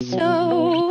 So